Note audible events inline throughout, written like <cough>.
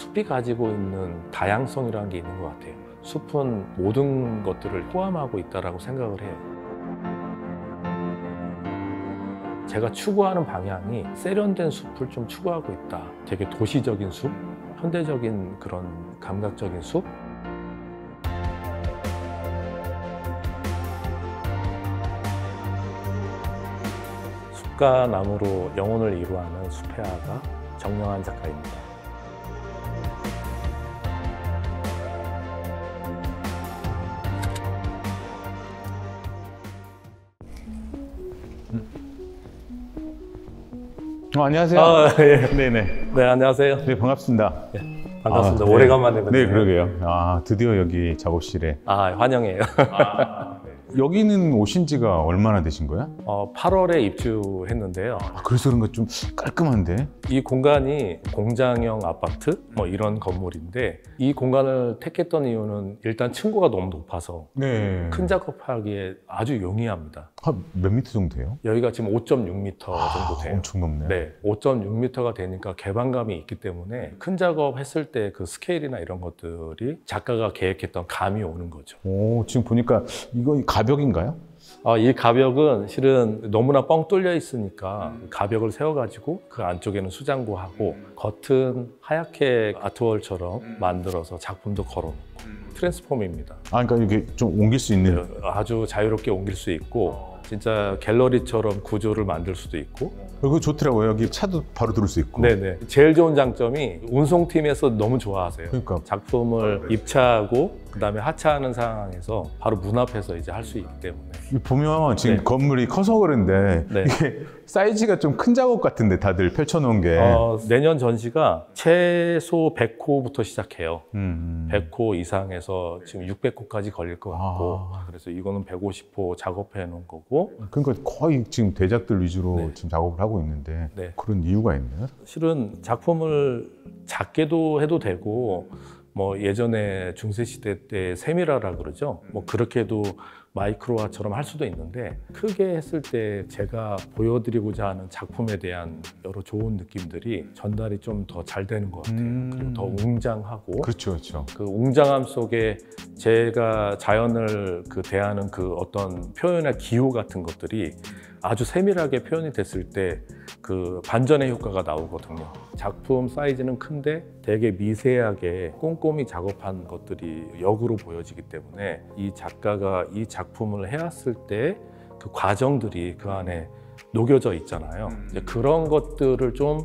숲이 가지고 있는 다양성이라는 게 있는 것 같아요. 숲은 모든 것들을 포함하고 있다라고 생각을 해요. 제가 추구하는 방향이 세련된 숲을 좀 추구하고 있다. 되게 도시적인 숲, 현대적인 그런 감각적인 숲. 숲과 나무로 영혼을 이루하는 숲의 아가 정영한 작가입니다. 어, 안녕하세요. 아, 예. 네네. 네, 안녕하세요. 네, 반갑습니다. 반갑습니다. 아, 네. 오래간만에 뵙네요. 네, 그러게요. 아, 드디어 여기 작업실에. 아, 환영해요. 여기는 오신 지가 얼마나 되신 거야? 어, 8월에 입주했는데요. 아, 그래서 그런가 좀 깔끔한데? 이 공간이 공장형 아파트 뭐 이런 건물인데 이 공간을 택했던 이유는 일단 층고가 너무 높아서 네. 큰 작업하기에 아주 용이합니다. 한몇 미터 정도 돼요? 여기가 지금 5.6m 정도 아, 돼요. 엄청 높네. 네, 5.6m가 되니까 개방감이 있기 때문에 큰 작업 했을 때 그 스케일이나 이런 것들이 작가가 계획했던 감이 오는 거죠. 오, 지금 보니까 이거 가벽인가요? 아, 이 가벽은 실은 너무나 뻥 뚫려 있으니까 가벽을 세워가지고 그 안쪽에는 수장고하고 겉은 하얗게 아트월처럼 만들어서 작품도 걸어놓고 트랜스폼입니다. 아, 그러니까 이게 좀 옮길 수 있는. 아주 자유롭게 옮길 수 있고 진짜 갤러리처럼 구조를 만들 수도 있고 그거 좋더라고요. 여기 차도 바로 들을 수 있고. 네네 제일 좋은 장점이 운송팀에서 너무 좋아하세요. 그러니까. 작품을 입차하고 그다음에 하차하는 상황에서 바로 문 앞에서 이제 할 수 있기 때문에 이 보면 지금 네. 건물이 커서 그런데 네. 이게 사이즈가 좀 큰 작업 같은데 다들 펼쳐놓은 게. 어, 내년 전시가 최소 100호부터 시작해요. 음. 100호 이상에서 지금 600호까지 걸릴 것 같고 아. 그래서 이거는 150호 작업해 놓은 거고 그러니까 거의 지금 대작들 위주로 네. 지금 작업을 하고 있는데 네. 그런 이유가 있나요? 실은 작품을 작게도 해도 되고 뭐 예전에 중세 시대 때 세미라라 그러죠. 뭐 그렇게도 마이크로화처럼 할 수도 있는데 크게 했을 때 제가 보여드리고자 하는 작품에 대한 여러 좋은 느낌들이 전달이 좀 더 잘 되는 것 같아요. 음. 그리고 더 웅장하고 그렇죠, 그렇죠. 그 웅장함 속에 제가 자연을 그 대하는 그 어떤 표현의 기호 같은 것들이 아주 세밀하게 표현이 됐을 때 그 반전의 효과가 나오거든요. 작품 사이즈는 큰데 되게 미세하게 꼼꼼히 작업한 것들이 역으로 보여지기 때문에 이 작가가 이 작품을 해왔을 때 그 과정들이 그 안에 녹여져 있잖아요. 이제 그런 것들을 좀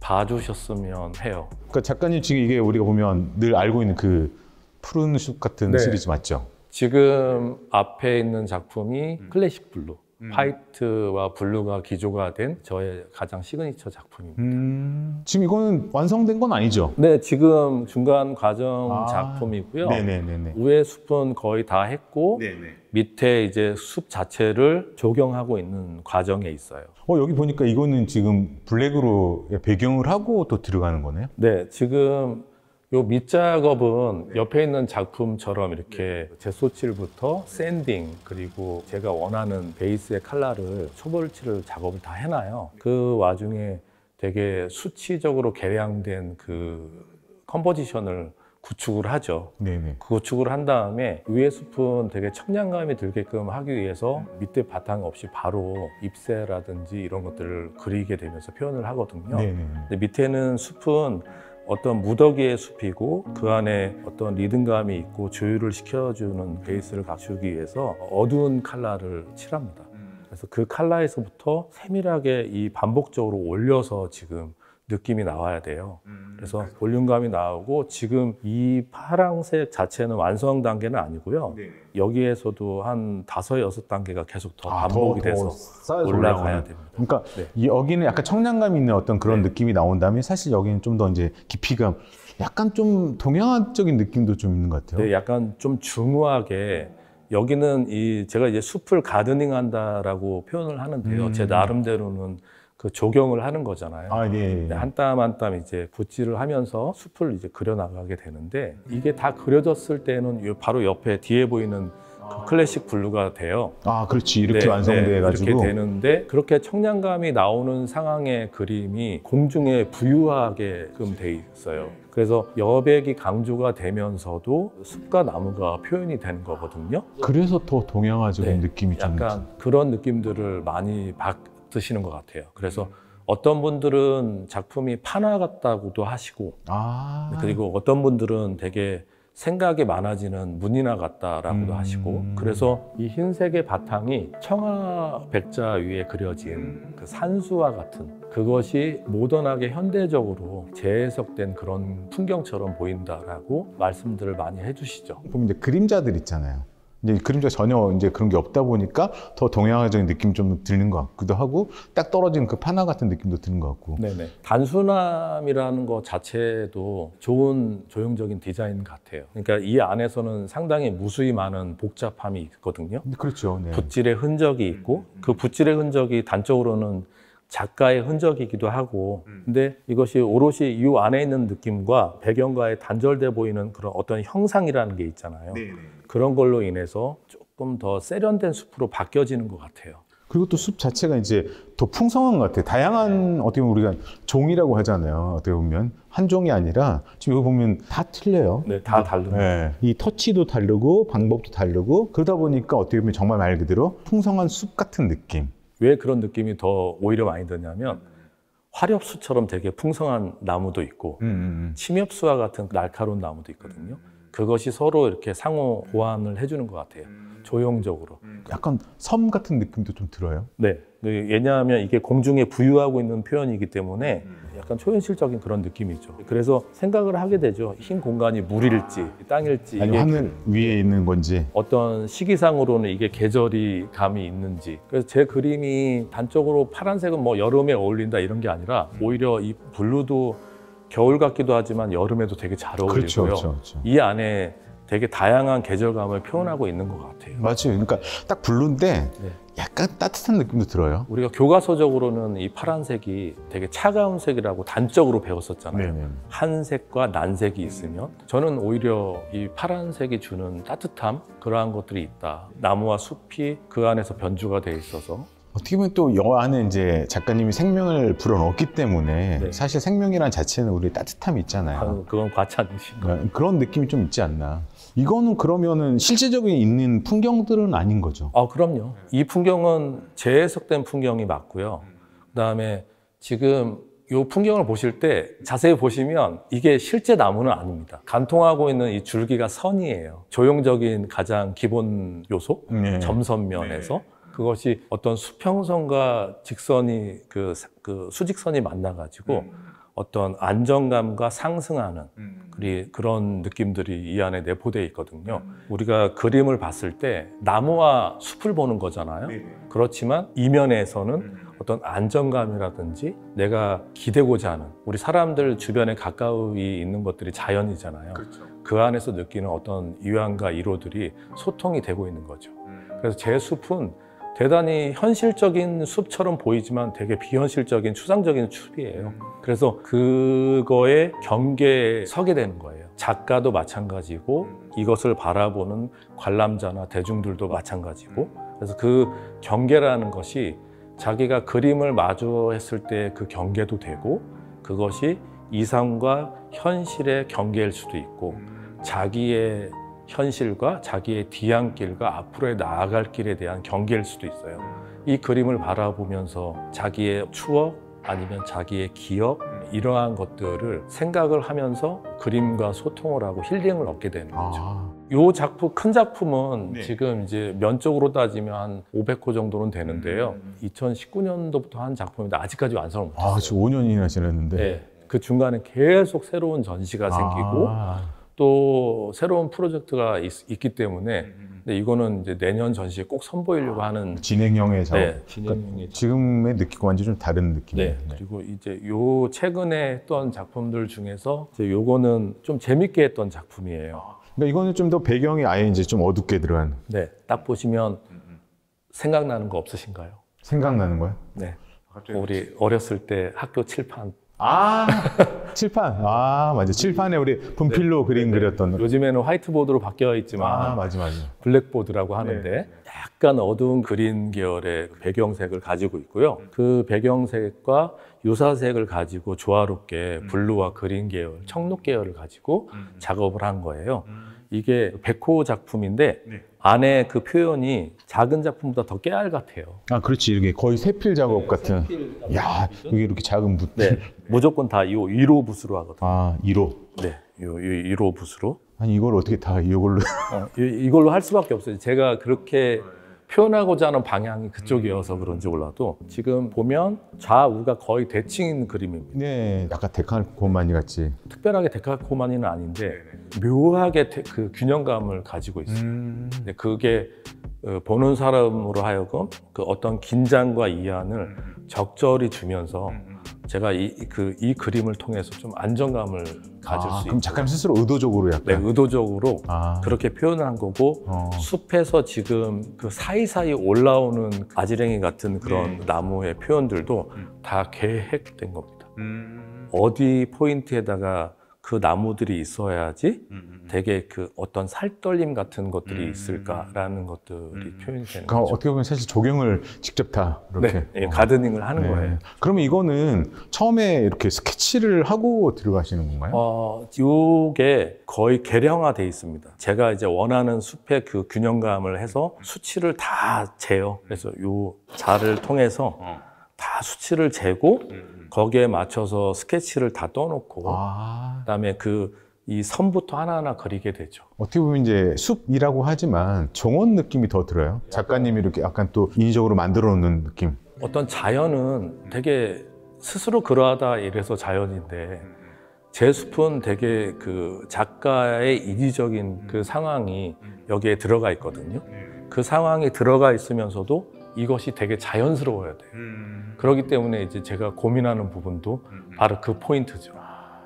봐주셨으면 해요. 그러니까 작가님 지금 이게 우리가 보면 늘 알고 있는 그 푸른 숲 같은 네. 시리즈 맞죠? 지금 앞에 있는 작품이 음. classic blue. white와 blue가 기조가 된 저의 가장 시그니처 작품입니다. 음. 지금 이거는 완성된 건 아니죠? 네, 지금 중간 과정 아, 작품이고요. 네네네네. 위에 숲은 거의 다 했고 네네. 밑에 이제 숲 자체를 조경하고 있는 과정에 있어요. 어 여기 보니까 이거는 지금 black으로 배경을 하고 또 들어가는 거네요. 네, 지금 요 밑작업은 옆에 있는 작품처럼 이렇게 gesso칠부터 sanding 그리고 제가 원하는 베이스의 컬러를 초벌칠을 작업을 다 해놔요. 그 와중에 되게 수치적으로 계량된 그 composition을 구축을 하죠. 네네. 그 구축을 한 다음에 위에 숲은 되게 청량감이 들게끔 하기 위해서 밑에 바탕 없이 바로 잎새라든지 이런 것들을 그리게 되면서 표현을 하거든요. 네네. 근데 밑에는 숲은 어떤 무더기의 숲이고 그 안에 어떤 리듬감이 있고 조율을 시켜주는 베이스를 갖추기 위해서 어두운 컬러를 칠합니다. 그래서 그 컬러에서부터 세밀하게 이 반복적으로 올려서 지금 느낌이 나와야 돼요. 그래서 볼륨감이 나오고 지금 이 파랑색 자체는 완성 단계는 아니고요. 여기에서도 한 다섯 여섯 단계가 계속 더 아, 반복이 더, 더 돼서 쌓여서 올라가야. 됩니다. 그러니까 네. 이 여기는 약간 청량감 있는 어떤 그런 네. 느낌이 나온 다음에 사실 여기는 좀 더 이제 깊이감, 약간 좀 동양화적인 느낌도 좀 있는 것 같아요. 네, 약간 좀 중후하게 여기는 이 제가 이제 숲을 가드닝 한다라고 표현을 하는데요. 음. 제 나름대로는 그 조경을 하는 거잖아요. 아, 예. 예. 한땀 한 땀 이제 붓질을 하면서 숲을 이제 그려 나가게 되는데 이게 다 그려졌을 때는 요 바로 옆에 뒤에 보이는 그 클래식 블루가 돼요. 아, 그렇지. 이렇게 네, 완성돼 네, 가지고. 이렇게 되는데 그렇게 청량감이 나오는 상황의 그림이 공중에 부유하게끔 돼 있어요. 그래서 여백이 강조가 되면서도 숲과 나무가 표현이 되는 거거든요. 그래서 더 동양화적인 네, 느낌이 좀 약간 그런 느낌들을 많이 받 으시는 것 같아요. 그래서 어떤 분들은 작품이 판화 같다고도 하시고 아 그리고 어떤 분들은 되게 생각이 많아지는 문이나 같다라고도 음. 하시고 그래서 이 흰색의 바탕이 청아 백자 위에 그려진 그 산수와 같은 그것이 모던하게 현대적으로 재해석된 그런 풍경처럼 보인다라고 말씀들을 많이 해주시죠. 보면 이제 그림자들 있잖아요. 이제 그림자 전혀 이제 그런 게 없다 보니까 더 동양화적인 느낌 좀 드는 것 같기도 하고 딱 떨어진 그 파나 같은 느낌도 드는 것 같고. 네네. 단순함이라는 것 자체도 좋은 조형적인 디자인 같아요. 그러니까 이 안에서는 상당히 무수히 많은 복잡함이 있거든요. 그렇죠. 네. 붓질의 흔적이 있고 그 붓질의 흔적이 단적으로는 작가의 흔적이기도 하고 근데 이것이 오롯이 이 안에 있는 느낌과 배경과의 단절돼 보이는 그런 어떤 형상이라는 게 있잖아요. 그런 걸로 인해서 조금 더 세련된 숲으로 바뀌어지는 것 같아요. 그리고 또 숲 자체가 이제 더 풍성한 것 같아요. 다양한 어떻게 보면 우리가 종이라고 하잖아요. 어떻게 보면 한 종이 아니라 지금 여기 보면 다 틀려요. 네, 다 다른 네. 이 터치도 다르고 방법도 다르고 그러다 보니까 어떻게 보면 정말 말 그대로 풍성한 숲 같은 느낌. 왜 그런 느낌이 더 오히려 많이 드냐면 화렵수처럼 되게 풍성한 나무도 있고 음, 음, 침엽수와 같은 날카로운 나무도 있거든요. 그것이 서로 이렇게 상호 보완을 해주는 것 같아요. 조형적으로. 음. 약간 섬 같은 느낌도 좀 들어요. 네. 그 왜냐하면 이게 공중에 부유하고 있는 표현이기 때문에 약간 초현실적인 그런 느낌이죠. 그래서 생각을 하게 되죠. 흰 공간이 물일지 땅일지 아니 이게 하늘 위에 있는 건지. 어떤 시기상으로는 이게 계절이 감이 있는지 그래서 제 그림이 단적으로 파란색은 뭐 여름에 어울린다 이런 게 아니라 오히려 이 블루도 겨울 같기도 하지만 여름에도 되게 잘 어울리고요. 그렇죠, 그렇죠, 그렇죠. 이 안에 되게 다양한 계절감을 표현하고 있는 것 같아요. 맞아요. 그러니까 딱 블루인데 네. 약간 따뜻한 느낌도 들어요. 우리가 교과서적으로는 이 파란색이 되게 차가운 색이라고 단적으로 배웠었잖아요. 네네. 한색과 난색이 있으면 저는 오히려 이 파란색이 주는 따뜻함 그러한 것들이 있다. 나무와 숲이 그 안에서 변주가 돼 있어서 어떻게 보면 또여 안에 이제 작가님이 생명을 불어넣었기 때문에 네. 사실 생명이란 자체는 우리 따뜻함이 있잖아요. 아유, 그건 과찬이신 거. 그러니까 그런 느낌이 좀 있지 않나. 이거는 그러면은 실제적인 있는 풍경들은 아닌 거죠. 아 그럼요. 이 풍경은 재해석된 풍경이 맞고요. 그다음에 지금 이 풍경을 보실 때 자세히 보시면 이게 실제 나무는 아닙니다. 간통하고 있는 이 줄기가 선이에요. 조형적인 가장 기본 요소 네. 점선 면에서 그것이 어떤 수평선과 직선이 그, 그 수직선이 만나가지고 어떤 안정감과 상승하는 그리 그런 느낌들이 이 안에 내포되어 있거든요. 우리가 그림을 봤을 때 나무와 숲을 보는 거잖아요. 그렇지만 이면에서는 어떤 안정감이라든지 내가 기대고자 하는 우리 사람들 주변에 가까이 있는 것들이 자연이잖아요. 그 안에서 느끼는 어떤 유한과 이로들이 소통이 되고 있는 거죠. 그래서 제 숲은 대단히 현실적인 숲처럼 보이지만 되게 비현실적인 추상적인 숲이에요. 그래서 그거에 경계에 서게 되는 거예요. 작가도 마찬가지고 이것을 바라보는 관람자나 대중들도 마찬가지고. 그래서 그 경계라는 것이 자기가 그림을 마주했을 때 그 경계도 되고 그것이 이상과 현실의 경계일 수도 있고 자기의 현실과 자기의 뒤안길과 앞으로의 나아갈 길에 대한 경계일 수도 있어요. 이 그림을 바라보면서 자기의 추억 아니면 자기의 기억 이러한 것들을 생각을 하면서 그림과 소통을 하고 힐링을 얻게 되는 거죠. 아, 이 작품 큰 작품은 네. 지금 이제 면적으로 따지면 한 500호 정도는 되는데요. 2019년도부터 한 작품인데 아직까지 완성을 못했어요. 아 지금 5년이나 지났는데. 네. 그 중간에 계속 새로운 전시가 생기고 아, 또 새로운 프로젝트가 있, 기 때문에 근데 이거는 이제 내년 전시에 꼭 선보이려고 하는 진행형의 작업. 네, 진행형이 지금의 느낌과 완전 좀 다른 느낌이에요. 네. 그리고 이제 요 최근에 했던 작품들 중에서 이제 요거는 좀 재밌게 했던 작품이에요. 그러니까 이거는 좀 더 배경이 아예 이제 좀 어둡게 들어간 네. 딱 보시면 생각나는 거 없으신가요? 생각나는 거예요. 네. 우리 어렸을 때 학교 칠판 아. <laughs> 칠판. 아 맞아. 칠판에 우리 분필로 그림 그렸던 요즘에는 화이트보드로 바뀌어 있지만 아 맞아 맞아. 블랙보드라고 하는데 약간 어두운 그린 계열의 배경색을 가지고 있고요. 그 배경색과 유사색을 가지고 조화롭게 블루와 그린 계열, 청록 계열을 가지고 작업을 한 거예요. 이게 백호 작품인데 안에 그 표현이 작은 작품보다 더 깨알 같아요. 아 그렇지 이게 거의 세필 작업 같은 야 이게 이렇게 작은 붓 네, 무조건 다이 1호 붓으로 하거든요. 아 1호 네, 이 1호 붓으로. 아니 이걸 어떻게 다 이걸로 어, 이- 이걸로 할 수밖에 없어요. 제가 그렇게 표현하고자 하는 방향이 그쪽이어서 그런지 몰라도 지금 보면 좌우가 거의 대칭인 그림입니다. 네 약간 데칼코마니 같이 특별하게 데칼코마니는 아닌데 묘하게 대- 그 균형감을 가지고 있어요. 근데 그게 어, 보는 사람으로 하여금 그 어떤 긴장과 이안을 적절히 주면서 제가 이 그 이 그림을 통해서 좀 안정감을 가질 아, 수 그럼 있고. 작가님 스스로 의도적으로 네, 약간? 의도적으로 아. 그렇게 표현을 한 거고 어. 숲에서 지금 그 사이사이 올라오는 아지랭이 같은 그런 나무의 표현들도 다 계획된 겁니다. 어디 포인트에다가 그 나무들이 있어야지 되게 그 어떤 살떨림 같은 것들이 있을까라는 것들이 표현이 되는 그러니까 거죠. 어떻게 보면 사실 조경을 직접 다 이렇게 네, 예, 어. 가드닝을 하는 네. 거예요. 그러면 이거는 처음에 이렇게 스케치를 하고 들어가시는 건가요? 어, 요게 거의 계량화돼 있습니다. 제가 이제 원하는 숲의 그 균형감을 해서 수치를 다 재요. 그래서 요 자를 통해서 다 수치를 재고 거기에 맞춰서 스케치를 다 떠놓고 아 그다음에 그 이 선부터 하나하나 그리게 되죠. 어떻게 보면 이제 숲이라고 하지만 정원 느낌이 더 들어요. 작가님이 이렇게 약간 또 인위적으로 만들어 놓는 느낌. 어떤 자연은 되게 스스로 그러하다 이래서 자연인데 제 숲은 되게 그 작가의 이기적인 그 상황이 여기에 들어가 있거든요. 그 상황이 들어가 있으면서도 이것이 되게 자연스러워야 돼요. 그렇기 때문에 이제 제가 고민하는 부분도 바로 그 포인트죠.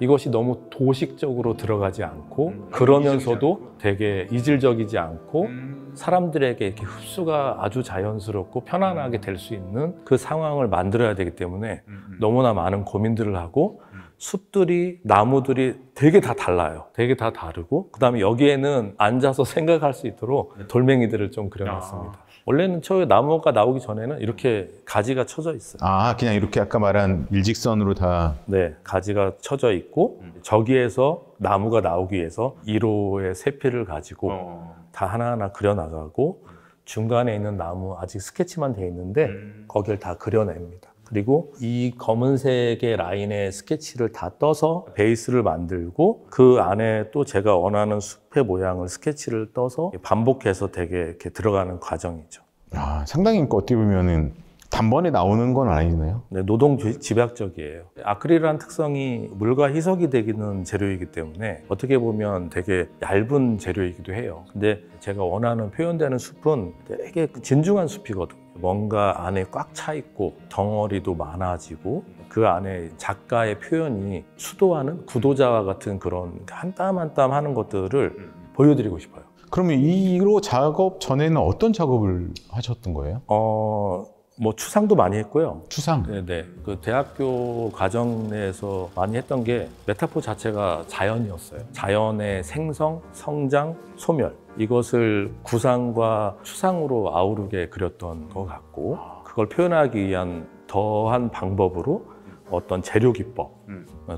이것이 너무 도식적으로 들어가지 않고 그러면서도 되게 이질적이지 않고 사람들에게 이렇게 흡수가 아주 자연스럽고 편안하게 될 수 있는 그 상황을 만들어야 되기 때문에 너무나 많은 고민들을 하고 숲들이 나무들이 되게 다 달라요. 되게 다 다르고 그다음에 여기에는 앉아서 생각할 수 있도록 돌멩이들을 좀 그려놨습니다. 원래는 처음에 나무가 나오기 전에는 이렇게 가지가 쳐져 있어요. 아 그냥 이렇게 아까 말한 일직선으로 다 네, 가지가 쳐져 있고 저기에서 나무가 나오기 위해서 1호의 세피를 가지고 다 하나하나 그려 나가고 중간에 있는 나무 아직 스케치만 돼 있는데 거기를 다 그려냅니다. 그리고 이 검은색의 라인의 스케치를 다 떠서 베이스를 만들고 그 안에 또 제가 원하는 숲의 모양을 스케치를 떠서 반복해서 되게 이렇게 들어가는 과정이죠. 아, 상당히 그러니까 어떻게 보면은 단번에 나오는 건 아니네요. 네, 노동 지- 집약적이에요. 아크릴이라는 특성이 물과 희석이 되기는 재료이기 때문에 어떻게 보면 되게 얇은 재료이기도 해요. 근데 제가 원하는 표현되는 숲은 되게 그 진중한 숲이거든요. 뭔가 안에 꽉 차 있고 덩어리도 많아지고 그 안에 작가의 표현이 수도하는 구도자와 같은 그런 한 땀 한 땀 하는 것들을 보여드리고 싶어요. 그러면 이 1호 작업 전에는 어떤 작업을 하셨던 거예요? 어, 뭐 추상도 많이 했고요. 추상. 네네. 그 대학교 과정 내에서 많이 했던 게 메타포 자체가 자연이었어요. 자연의 생성, 성장, 소멸. 이것을 구상과 추상으로 아우르게 그렸던 것 같고, 그걸 표현하기 위한 더한 방법으로 어떤 재료 기법,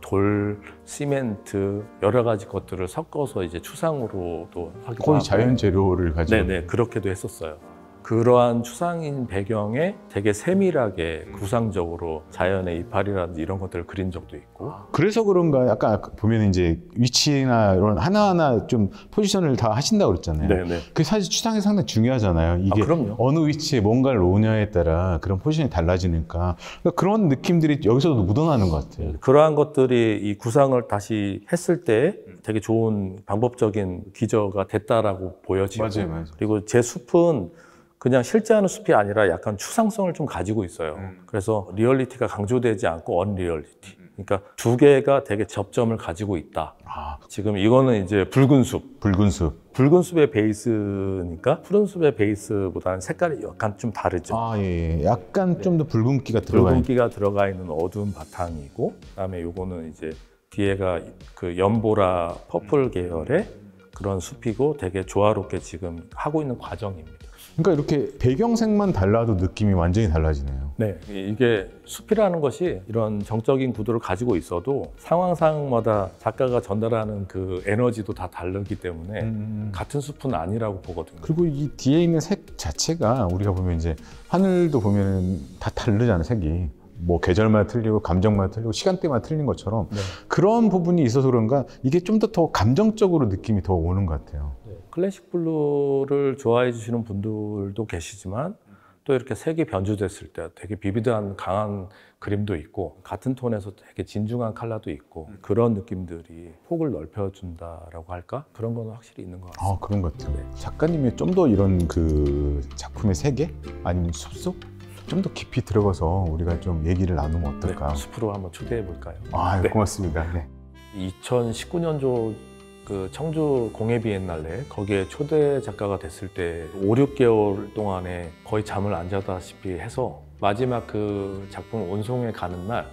돌, 시멘트, 여러 가지 것들을 섞어서 이제 추상으로도 하기도 거의 하고. 자연 재료를 가지고. 네네 그렇게도 했었어요. 그러한 추상인 배경에 되게 세밀하게 구상적으로 자연의 이파리라든지 이런 것들을 그린 적도 있고 그래서 그런가 약간 아까 보면 이제 위치나 이런 하나하나 좀 포지션을 다 하신다고 그랬잖아요. 네네 그 사실 추상이 상당히 중요하잖아요. 이게 아, 그럼요. 어느 위치에 뭔가를 놓냐에 따라 그런 포지션이 달라지니까 그러니까 그런 느낌들이 여기서도 묻어나는 것 같아요. 그러한 것들이 이 구상을 다시 했을 때 되게 좋은 방법적인 기저가 됐다라고 보여지고 맞아요, 맞아요. 그리고 제 숲은 그냥 실재하는 숲이 아니라 약간 추상성을 좀 가지고 있어요. 그래서 리얼리티가 강조되지 않고 unreality. 그러니까 두 개가 되게 접점을 가지고 있다. 아, 지금 이거는 이제 붉은 숲. 붉은 숲. 붉은 숲의 베이스니까 푸른 숲의 베이스보다는 색깔이 약간 좀 다르죠. 아, 예, 예. 약간 좀더 붉은기가 들어가 있는. 붉은기가 들어가 있는 어두운 바탕이고 그다음에 요거는 이제 뒤에가 그 연보라 purple 계열의 그런 숲이고 되게 조화롭게 지금 하고 있는 과정입니다. 그러니까 이렇게 배경색만 달라도 느낌이 완전히 달라지네요. 네, 이- 이게 숲이라는 것이 이런 정적인 구도를 가지고 있어도 상황 상황마다 작가가 전달하는 그 에너지도 다 다르기 때문에 음. 같은 숲은 아니라고 보거든요. 그리고 이 뒤에 있는 색 자체가 우리가 보면 이제 하늘도 보면은 다 다르잖아요, 색이. 뭐 계절마다 틀리고 감정마다 틀리고 시간대마다 틀린 것처럼 네. 그런 부분이 있어서 그런가 이게 좀 더 더 감정적으로 느낌이 더 오는 것 같아요. 네, 클래식 블루를 좋아해 주시는 분들도 계시지만 또 이렇게 색이 변주됐을 때 되게 비비드한 강한 그림도 있고 같은 톤에서 되게 진중한 컬러도 있고 그런 느낌들이 폭을 넓혀준다라고 할까 그런 거는 확실히 있는 것 같습니다. 아 그런 것 같아요. 작가님이 좀 더 이런 그 작품의 세계 아니면 숲속 좀 더 깊이 들어가서 우리가 좀 얘기를 나누면 어떨까? 네, 숲으로 한번 초대해 볼까요? 아 네. 고맙습니다. 네. 2019년도 그 청주 공예 비엔날레 거기에 초대 작가가 됐을 때 5, 6개월 동안에 거의 잠을 안 자다시피 해서 마지막 그 작품 온송에 가는 날